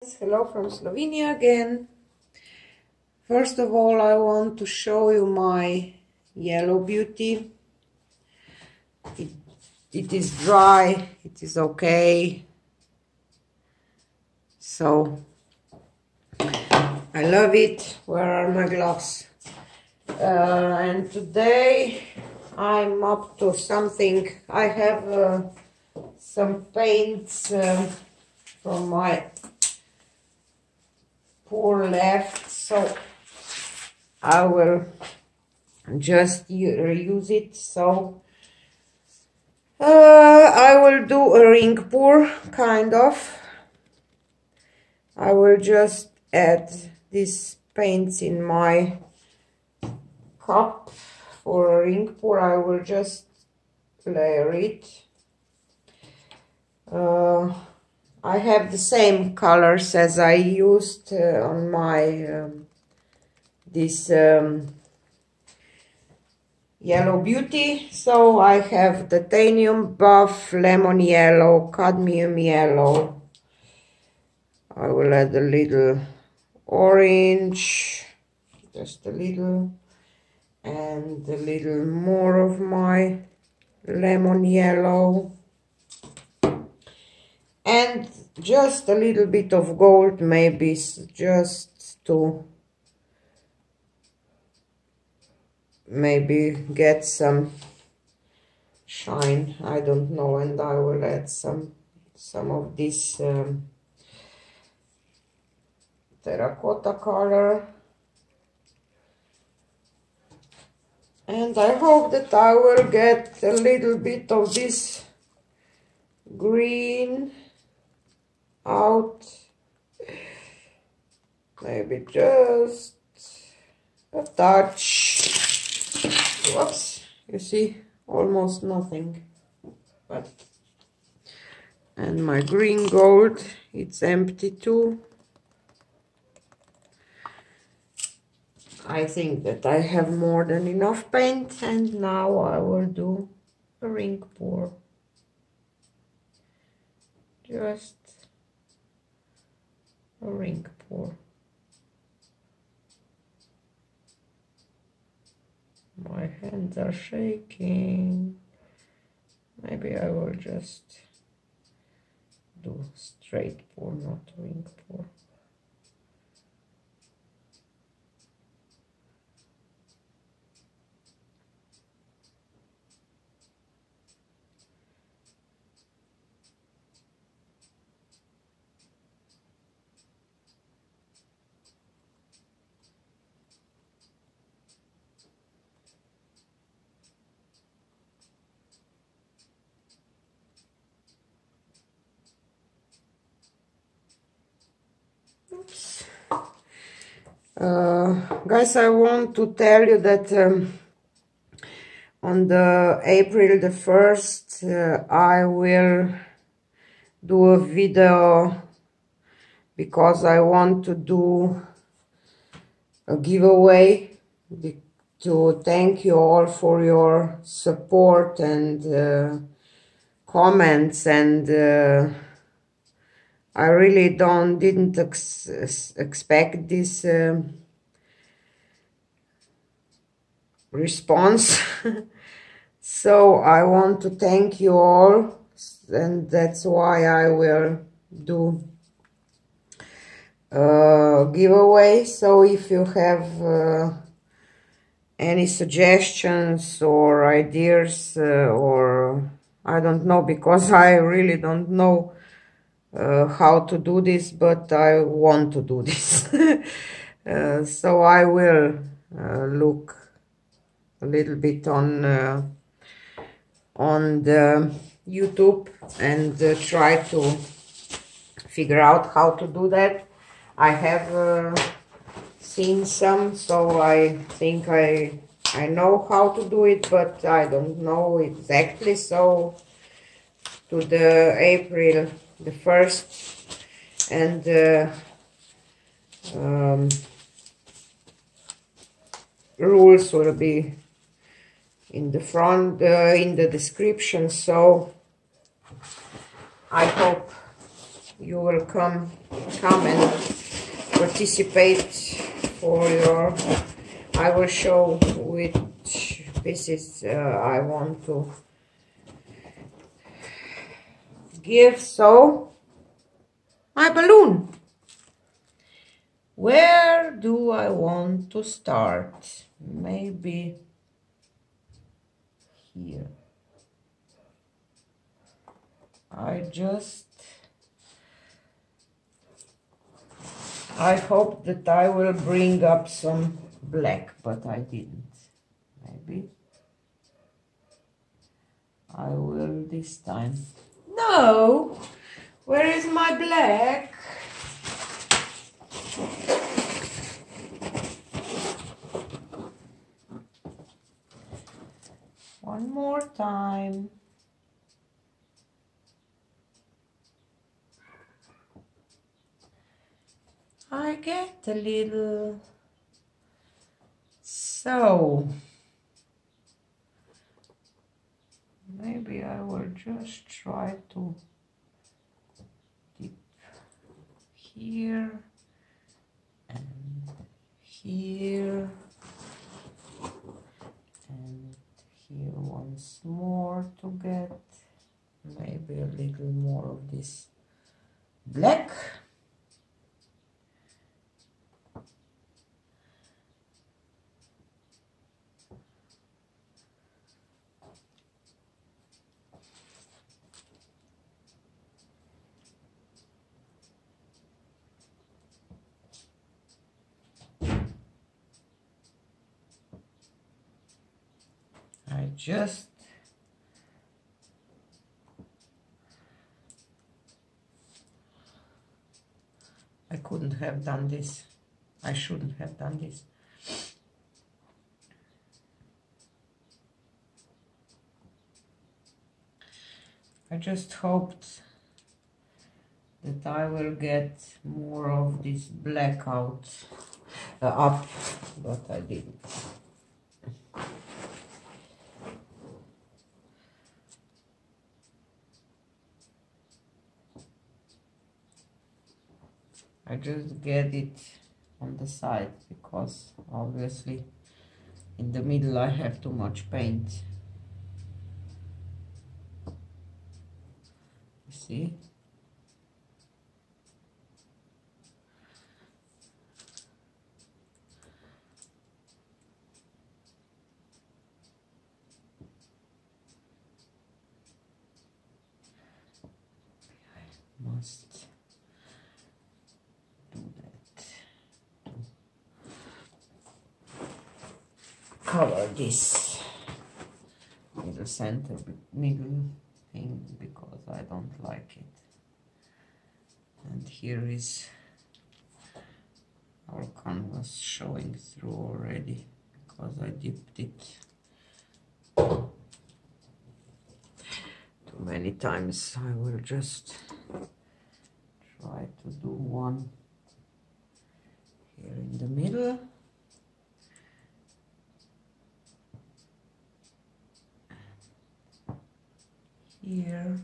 Hello from Slovenia again. First of all, I want to show you my yellow beauty. It, it is dry, it is okay. So, I love it. Where are my gloves? Uh, and today I'm up to something. I have uh, some paints uh, from my pour left. So I will just reuse it. So uh, I will do a ring pour kind of. I will just add these paints in my cup for a ring pour. I will just layer it. Uh, I have the same colors as I used uh, on my um, this um, yellow beauty. So I have titanium buff lemon yellow cadmium yellow. I will add a little orange just a little and a little more of my lemon yellow and just a little bit of gold maybe just to maybe get some shine. I don't know and I will add some some of this um, terracotta color. And I hope that I will get a little bit of this green out. Maybe just a touch. Whoops. You see almost nothing. But and my green gold it's empty too. I think that I have more than enough paint and now I will do a ring pour. Just ring pour. My hands are shaking. Maybe I will just do straight pour, not ring pour. Oops. Uh, guys, I want to tell you that um, on the April the 1st, uh, I will do a video because I want to do a giveaway to thank you all for your support and uh, comments and uh, I really don't didn't ex expect this uh, response. So I want to thank you all and that's why I will do a giveaway. So if you have uh, any suggestions or ideas uh, or I don't know because I really don't know uh, how to do this, but I want to do this. uh, so I will uh, look a little bit on uh, on the YouTube and uh, try to figure out how to do that. I have uh, seen some, so I think I I know how to do it, but I don't know exactly. So to the April the first. And uh, um, rules will be in the front uh, in the description. So I hope you will come come and participate for your I will show which pieces uh, I want to give so my balloon. Where do I want to start? Maybe here. I just I hope that I will bring up some black but I didn't. Maybe I will this time no where is my black? One more time. I get a little so maybe I will just try to dip here and here and here once more to get maybe a little more of this black Just I couldn't have done this. I shouldn't have done this. I just hoped that I will get more of this blackout uh, up, but I didn't. I just get it on the side because obviously in the middle I have too much paint. You see? Must do that to cover this. Middle center middle thing because I don't like it. And here is our canvas showing through already because I dipped it too many times. I will just try to do one here in the middle here.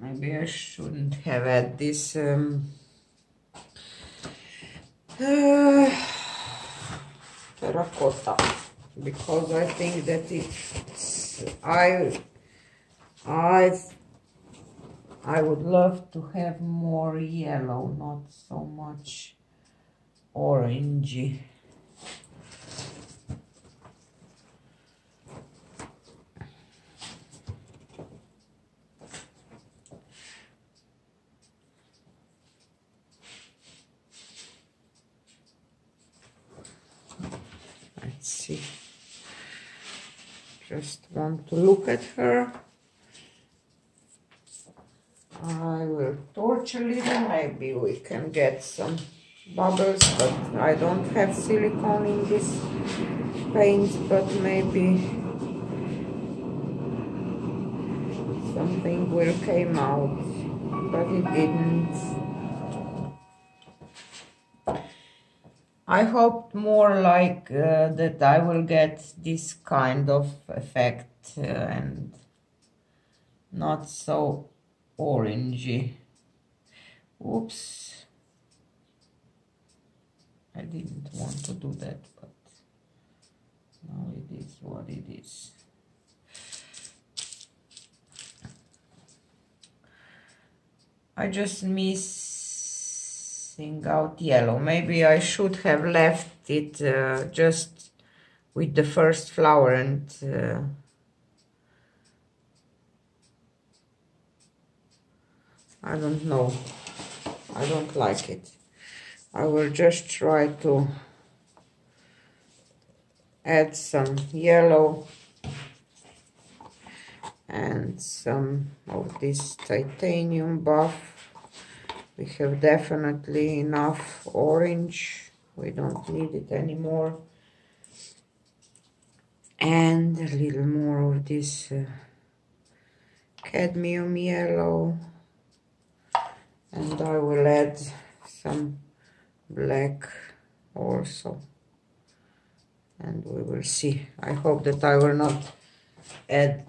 Maybe I shouldn't have had this um, uh, terracotta because I think that it's I I I would love to have more yellow, not so much orangey. Let's see. Just want to look at her. I will torch a little, maybe we can get some bubbles, but I don't have silicone in this paint, but maybe something will came out, but it didn't. I hoped more like uh, that I will get this kind of effect and not so orangey. Oops. I didn't want to do that, but now it is what it is. I just missing out yellow. Maybe I should have left it uh, just with the first flower and uh, I don't know. I don't like it. I will just try to add some yellow and some of this titanium buff we have definitely enough orange we don't need it anymore and a little more of this uh, cadmium yellow and I will add some black also. And we will see. I hope that I will not add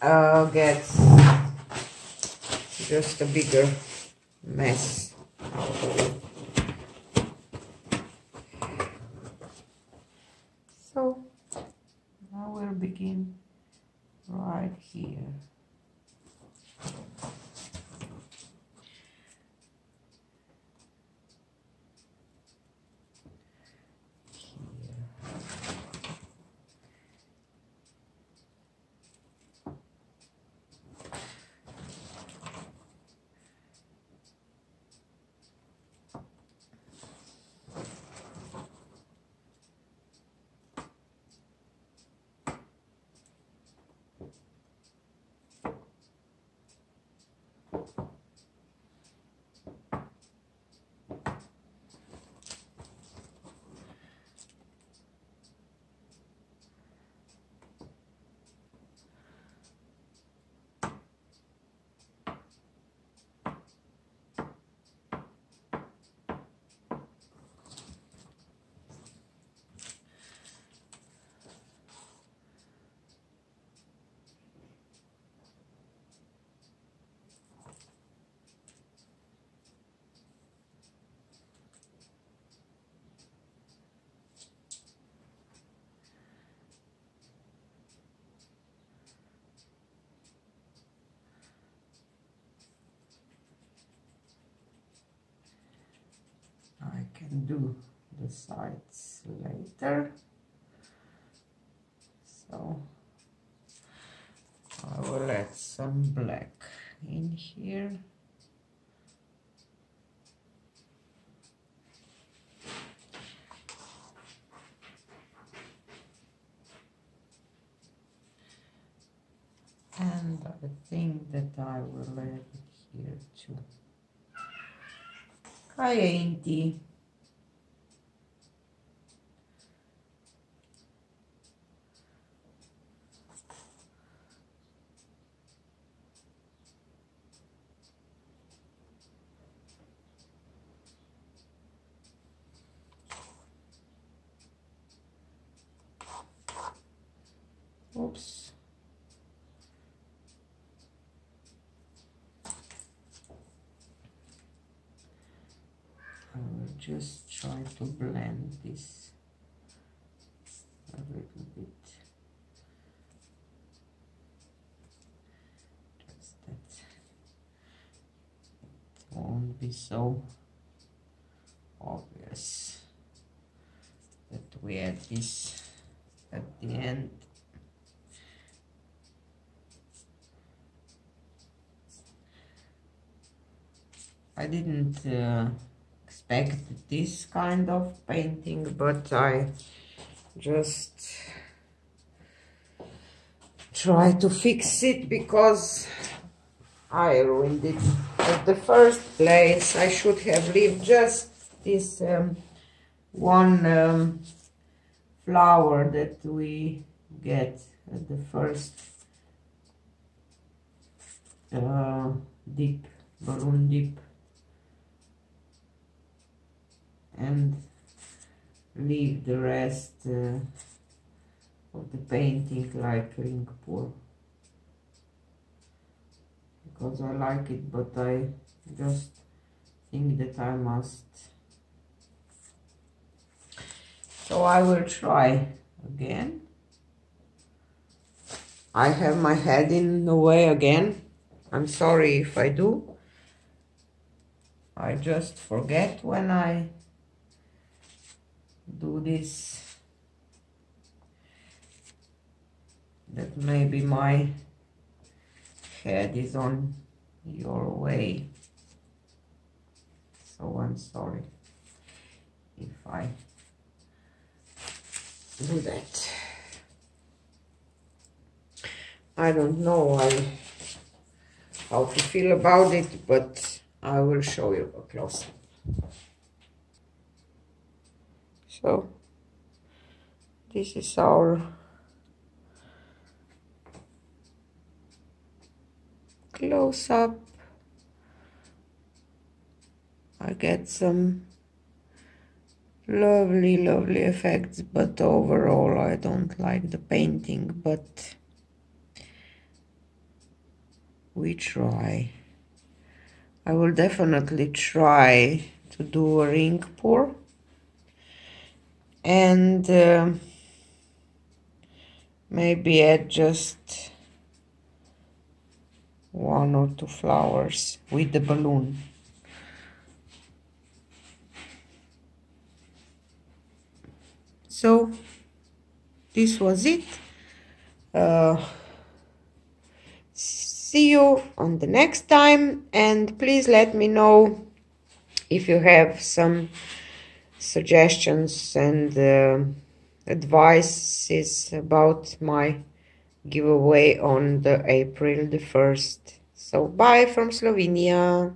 uh, gets just a bigger mess out of it. So now we'll begin right here. Can do the sides later. So I will add some black in here. And I think that I will add it here too. Hi cayenne Oops. I will just try to blend this a little bit. Just that it won't be so obvious that we add this at the end I didn't uh, expect this kind of painting, but I just try to fix it because I ruined it at the first place. I should have left just this um, one um, flower that we get at the first uh, dip, balloon dip and leave the rest uh, of the painting like ring pour because I like it but I just think that I must. So I will try again. I have my head in the way again. I'm sorry if I do. I just forget when I do this. That maybe my head is on your way. So I'm sorry if I do that. I don't know I, how to feel about it but I will show you a close up so this is our close up. I get some lovely lovely effects but overall I don't like the painting but we try. I will definitely try to do a ring pour and uh, maybe add just one or two flowers with the balloon. So this was it. Uh, see you on the next time. And please let me know if you have some suggestions and uh, advices about my giveaway on the April the 1st. So bye from Slovenia.